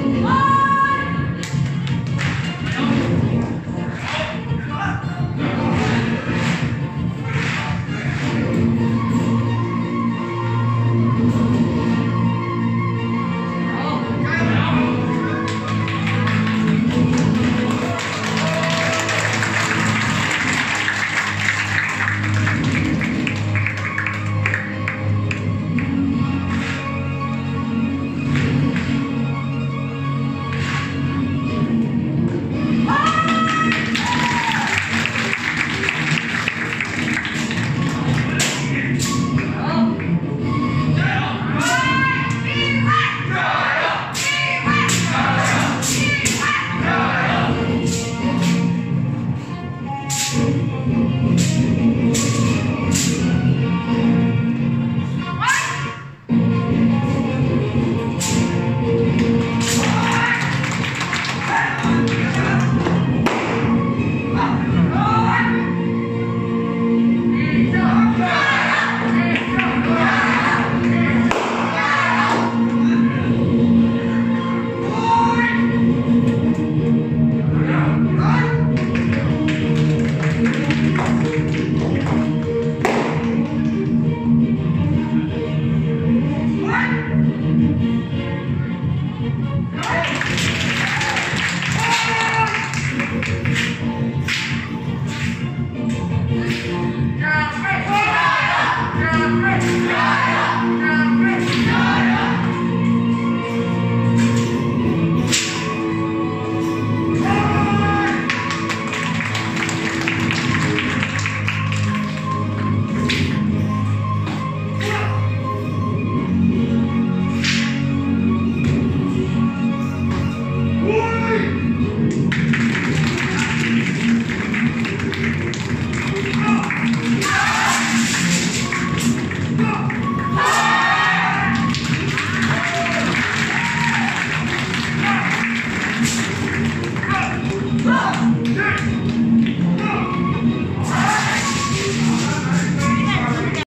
Oh!